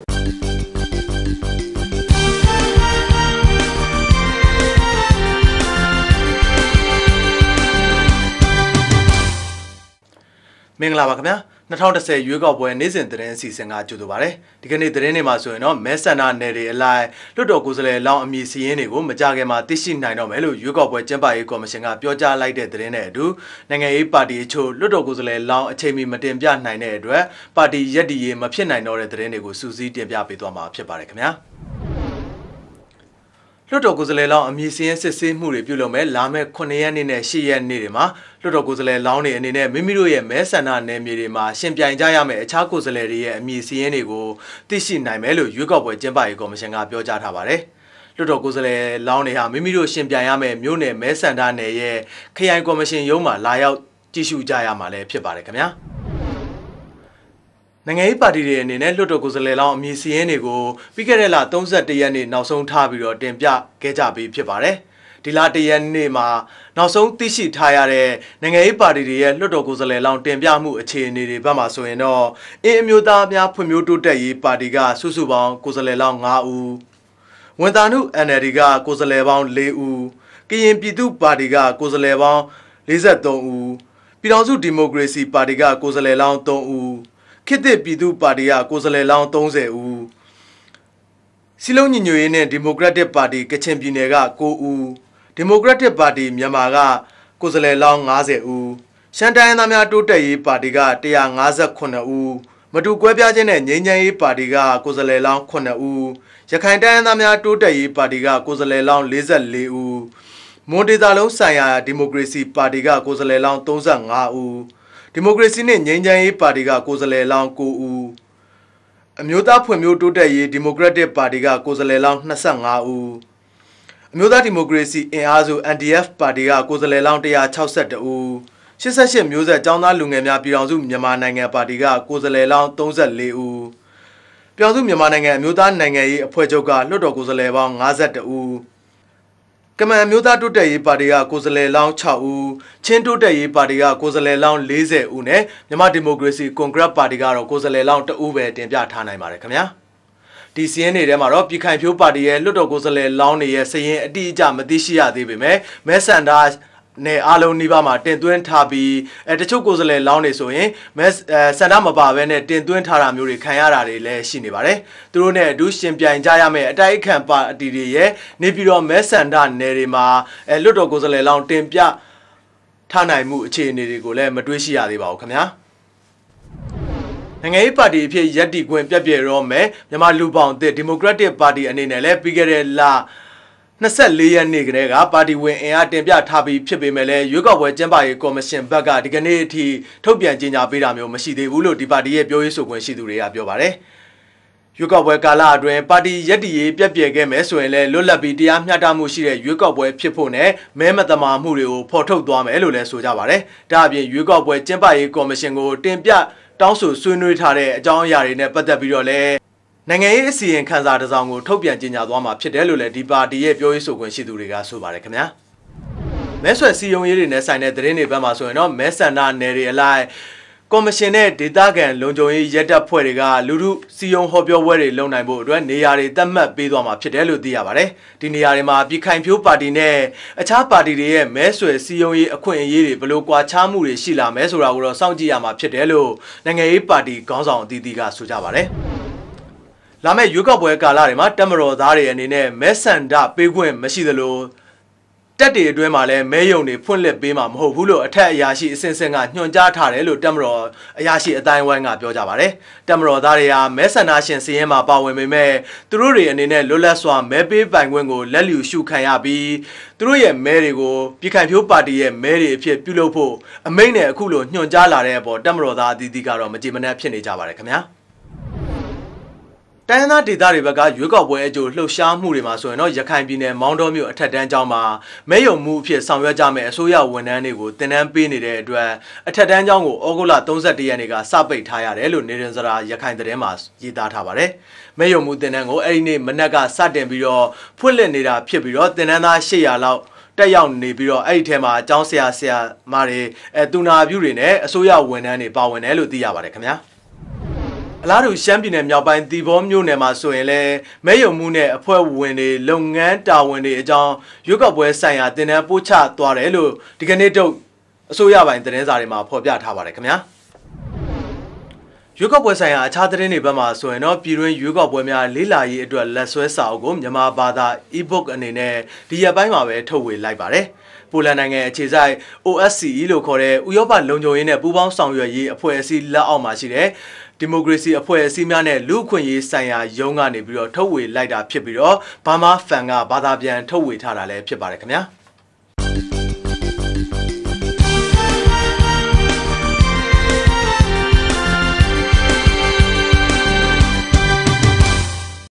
မင်္ဂလာပါခင်ဗျာ 2010ရွေးကောက်ပွဲနေ့စဉ်သတင်းအစီအစဉ်ကကြိုဆိုပါရစေဒီကနေ့သတင်းတွေမှာဆိုရင်တော့မဲဆန္ဒနယ်တွေအလိုက်လွှတ်တော်ကိုယ်စားလှယ်လောင်းအမည်စီရင်တွေကိုမကြခင်မှာသိရှိနိုင်တော့မယ်လို့ရွေးကောက်ပွဲကျင်းပရေးကော်မရှင်ကပြောကြားလိုက်တဲ့သတင်းနဲ့အတူနိုင်ငံရေးပါတီအချို့လွှတ်တော်ကိုယ်စားလှယ်လောင်းအချိန်မီမတင်ပြနိုင်တဲ့အတွက်ပါတီရက်တီရေးမဖြစ်နိုင်တော့တဲ့သတင်းတွေကိုစူးစီးတင်ပြပေးသွားမှာဖြစ်ပါတယ်ခင်ဗျာ လွှတ်တော်ကိုယ်စားလှယ်လောင်းအမည်စင်းစစ်ဆေးမှုတွေပြုလုပ်မဲ့လာမယ့်9ရက်နေ့နဲ့10ရက်နေ့တွေမှာလွှတ်တော်ကိုယ်စားလှယ်လောင်းတွေအနေနဲ့မိမိတို့ရဲ့မဲဆန္ဒနယ်မြေတွေမှာရှင်ပြိုင်ကြရမယ့်အခြားကိုယ်စားလှယ်တွေရဲ့အမည်စင်းတွေကိုသိရှိနိုင်မယ်လို့ရွေးကောက်ပွဲကျင်းပရေးကော်မရှင်ကပြောကြားထားပါတယ်။လွှတ်တော်ကိုယ်စားလှယ်လောင်းတွေဟာမိမိတို့ရှင်ပြိုင်ရမယ့်မြို့နယ်မဲဆန္ဒနယ်ရဲ့ခရိုင်ကော်မရှင်ရုံးမှာလာရောက်ကြည့်ရှုကြရမှာလည်းဖြစ်ပါတယ်ခင်ဗျာ။ နိုင်ငံရေးပါတီတွေအနေနဲ့လွှတ်တော်ကိုယ်စားလှယ်လောင်းအမည်စီရင်တွေကိုပြီးခဲ့တဲ့လ31ရက်နေ့နောက်ဆုံးထားပြီးတော့တင်ပြခဲ့ကြပြီးဖြစ်ပါတယ်။ဒီလတရက်နေ့မှာနောက်ဆုံးသိရှိထားရတဲ့နိုင်ငံရေးပါတီတွေရဲ့လွှတ်တော်ကိုယ်စားလှယ်လောင်းတင်ပြမှုအခြေအနေတွေဘက်မှာဆိုရင်တော့အင်းအမျိုးသားများဖွံ့ဖြိုးတိုးတက်ရေးပါတီကစုစုပေါင်းကိုယ်စားလှယ်လောင်း9ဦးဝန်တာနု NLD ကကိုယ်စားလှယ်ပေါင်း4ဦးကရင်ပြည်သူ့ပါတီကကိုယ်စားလှယ်ပေါင်း43ဦးပြည်ထောင်စုဒီမိုကရေစီပါတီကကိုယ်စားလှယ်လောင်း3ဦး ခေတ်သစ်ပြည်သူ့ပါတီကကိုယ်စားလှယ်လောင်း30ဦးစီလုံးညီညွတ်ရေးနဲ့ဒီမိုကရက်တစ်ပါတီကချင်ပြည်နယ်က9ဦးဒီမိုကရက်တစ်ပါတီမြန်မာကကိုယ်စားလှယ်လောင်း90ဦးရှမ်းတိုင်းသားများတိုးတက်ရေးပါတီက158ဦးမတူကွဲပြားခြင်းနဲ့ငြိမ်းချမ်းရေးပါတီကကိုယ်စားလှယ်လောင်း9ဦးရခိုင်တိုင်းသားများတိုးတက်ရေးပါတီကကိုယ်စားလှယ်လောင်း44ဦးမွန်ဒေတာလုံးဆိုင်ရာဒီမိုကရေစီပါတီကကိုယ်စားလှယ်လောင်း35ဦး ဒီမိုကရေစီနဲ့ငြိမ်းချမ်းရေးပါတီကကိုယ်စားလှယ်လောင်း9ဦးအမျိုးသားဖွံ့ဖြိုးတိုးတက်ရေးဒီမိုကရက်တစ်ပါတီကကိုယ်စားလှယ်လောင်း25ဦးအမျိုးသားဒီမိုကရေစီအင်အားစု NDF ပါတီကကိုယ်စားလှယ်လောင်း162ဦး88မျိုးဆက်ចောင်းသားလူငယ်များပြည်ထောင်စုမြန်မာနိုင်ငံပါတီကကိုယ်စားလှယ်လောင်း34ဦးပြည်ထောင်စုမြန်မာနိုင်ငံအမျိုးသားနိုင်ငံရေးအဖွဲ့ချုပ်ကလွှတ်တော်ကိုယ်စားလှယ်ပေါင်း52ဦး ကမန်မျိုးသားတိုးတက်ရေးပါတီကကိုယ်စားလှယ်လောင်း6ဦးချင်းတိုးတက်ရေးပါတီကကိုယ်စားလှယ်လောင်း40ဦးနဲ့မြန်မာဒီမိုကရေစီကွန်ဂရက်ပါတီကတော့ကိုယ်စားလှယ်လောင်း2ဦးပဲတင်ပြထားနိုင်ပါတယ်ခင်ဗျာဒီစီးရင်တွေထဲမှာတော့ပြည်ခိုင်ဖြိုးပါတီရဲ့လွှတ်တော်ကိုယ်စားလှယ်လောင်းတွေရဲ့စရင်အတိအကျမသိရှိရသေးပေမဲ့မဲဆန္ဒ နဲ့အားလုံးနှိပါမှာတင်သွင်းထားပြီးအဲတချို့ကိုယ်စားလှယ်လောင်းနေဆိုရင်မဲစန္ဒမပါဘဲနဲ့တင်သွင်းထားတာမျိုးတွေခံရတာတွေလည်းရှိနေပါတယ်။သူတို့နဲ့အတူရှင်ပြိုင်ကြရမယ့်အတိုက်အခံပါတီတွေရဲ့နေပြည်တော်မဲဆန္ဒနယ်တွေမှာအဲလွတ်တော်ကိုယ်စားလှယ်လောင်းတင်ပြထားနိုင်မှုအခြေအနေတွေကိုလည်းမတွေးရှိရသေးပါဘူးခင်ဗျာ။နိုင်ငံရေးပါတီအဖြစ်ရက်တီခွင့်ပြက်ပြဲတော့မယ်မြန်မာလူပေါင်းအသစ်ဒီမိုကရက်တစ်ပါတီအနေနဲ့လည်းပြီးခဲ့တဲ့လ 24ရက်နေ့ကတည်းကပါတီဝင်အင်အားတင်ပြထားပြီးဖြစ်ပေမဲ့လည်းရွေးကောက်ပွဲကျင်းပရေးကော်မရှင်ဘက်ကဒီကနေ့အထိထုတ်ပြန်ကြေညာပေးတာမျိုးမရှိသေးဘူးလို့ဒီပါတီရဲ့ပြောရေးဆိုခွင့်ရှိသူတွေကပြောပါတယ်။ရွေးကောက်ပွဲကာလအတွင်းပါတီရက်တီရေးပြက်ပြယ်ခဲ့မယ်ဆိုရင်လည်းလွတ်လပ်ပြီးတရားမျှတမှုရှိတဲ့ရွေးကောက်ပွဲဖြစ်ဖို့နဲ့မဲမတမာမှုတွေကိုဖော်ထုတ်သွားမယ်လို့လည်းဆိုကြပါတယ်။ဒါအပြင်ရွေးကောက်ပွဲကျင်းပရေးကော်မရှင်ကိုတင်ပြတောင်းဆိုဆွေးနွေးထားတဲ့အကြောင်းအရာတွေနဲ့ပတ်သက်ပြီးတော့လည်း နိုင်ငံရေးအစီရင်ခံစာတစ်စောင်ကိုထုတ်ပြန်ကြေညာသွားမှာဖြစ်တယ်လို့လည်းဒီပါတီရဲ့ပြောရေးဆိုခွင့်ရှိသူတွေကဆိုပါတယ်ခင်ဗျာမဲဆွယ်စီယုံရေးတွေနဲ့ဆိုင်တဲ့သတင်းတွေဘက်မှာဆိုရင်တော့မဲဆန္ဒနယ်တွေအလိုက်ကော်မရှင်နဲ့ဒေသခံလုံခြုံရေးရဲတပ်ဖွဲ့တွေကလူထုစီယုံဟောပြောပွဲတွေလုပ်နိုင်ဖို့အတွက်နေရာတွေသတ်မှတ်ပေးသွားမှာဖြစ်တယ်လို့သိရပါတယ်။ဒီနေရာတွေမှာပြည်ခိုင်ဖြိုးပါတီနဲ့အခြားပါတီတွေရဲ့မဲဆွယ်စီယုံရေးအခွင့်အရေးတွေဘလို့ကွာခြားမှုတွေရှိလာမဲဆိုတာကိုတော့စောင့်ကြည့်ရမှာဖြစ်တယ်လို့နိုင်ငံရေးပါတီခေါင်းဆောင်အသီးသီးကဆိုကြပါတယ်။ လာမယ့်ရွေးကောက်ပွဲကာလတွေမှာတက်မတော်သားတွေအနေနဲ့မဲဆန္ဒပေးခွင့်မရှိသလိုတက်တွေအတွင်းမှာလည်းမဲယုံတွေဖွင့်လှစ်ပေးမှာမဟုတ်ဘူးလို့အထက်အရာရှိအစင်စင်ကညွှန်ကြားထားတယ်လို့တက်မတော်အရာရှိအတိုင်းဝိုင်းကပြောကြပါတယ်တက်မတော်သားတွေဟာမဲဆန္ဒရှင်စီရင်မှာပါဝင်ပေမဲ့သူတို့တွေအနေနဲ့လွတ်လပ်စွာမဲပေးပိုင်ခွင့်ကိုလက်လျူရှုခံရပြီးသူတို့ရဲ့မဲတွေကိုပြည်ခိုင်ဖြိုးပါတီရဲ့မဲတွေအဖြစ်ပြုလုပ်ဖို့အမိန့်နဲ့အခုလိုညွှန်ကြားလာတဲ့အပေါ်တက်မတော်သားအသီးသီးကတော့မကြည်မနှက်ဖြစ်နေကြပါတယ်ခင်ဗျာ တိုင်းသားဒေသတွေဘက်ကရွေးကောက်ပွဲအကျိုးလှုပ်ရှားမှုတွေမှာဆိုရင်တော့ရခိုင်ပြည်နယ်မောင်းတော်မြို့အထက်တန်းကျောင်းမှာမဲယုံမှုအဖြစ်ဆောင်ရွက်ကြမယ့်အစိုးရဝန်ထမ်းတွေကိုတင်နန်းပေးနေတဲ့အတွက်အထက်တန်းကျောင်းကိုဩဂုတ်လ31ရက်နေ့ကစပိတ်ထားရတယ်လို့နေရင်စရာရခိုင်သတင်းမှာရေးသားထားပါတယ်။မဲယုံမှုတင်နန်းကိုအဲ့ဒီနေ့မနက်ကစတင်ပြီးတော့ဖွင့်လှစ်နေတာဖြစ်ပြီးတော့တင်နန်းသား800လောက်တက်ရောက်နေပြီးတော့အဲ့ဒီထဲမှာအကျောင်းဆရာဆရာမတွေအဲတူနာပြုတွေနဲ့အစိုးရဝန်ထမ်းတွေပါဝင်တယ်လို့သိရပါတယ်ခင်ဗျာ။အ လားတူရှမ်းပြည်နယ်မြောက်ပိုင်းတီဘောမြို့နယ်မှာဆိုရင်လည်းမဲယုံမှုနဲ့အဖွဲ့ဝင်တွေလုပ်ငန်းတာဝန်တွေအကြောင်းရွက်ကောက်ပွဲဆိုင်ရာတင်နန်းပို့ချသွားတယ်လို့ဒီကနေ့တော့အစိုးရပိုင်းသတင်းစာတွေမှာဖော်ပြထားပါတယ်ခင်ဗျာရွေးကောက်ပွဲဆိုင်ရာအခြားသတင်းတွေဘက်မှာဆိုရင်တော့ပြည်တွင်းရွေးကောက်ပွဲများလေးလာရေးအတွက်လက်ဆွဲစာအုပ်ကိုမြန်မာဘာသာ e-book အနေနဲ့ဒီရက်ပိုင်းမှာပဲထုတ်ဝေလိုက်ပါတယ်။ပိုလန်နိုင်ငံအခြေစိုက် OSCE လို့ခေါ်တဲ့ဥရောပလုံခြုံရေးနဲ့ပူးပေါင်းဆောင်ရွက်ရေးအဖွဲ့အစည်းလက်အောက်မှာရှိတဲ့ ဒီမိုကရေစီအဖွဲ့အစည်းများနဲ့လူ့အခွင့်အရေးဆိုင်ရာရုံးကနေပြီးတော့ထုတ်ဝေလိုက်တာဖြစ်ပြီးတော့ဘာမာဖန်ကဘာသာပြန်ထုတ်ဝေထားတာလည်းဖြစ်ပါတယ်ခင်ဗျာ။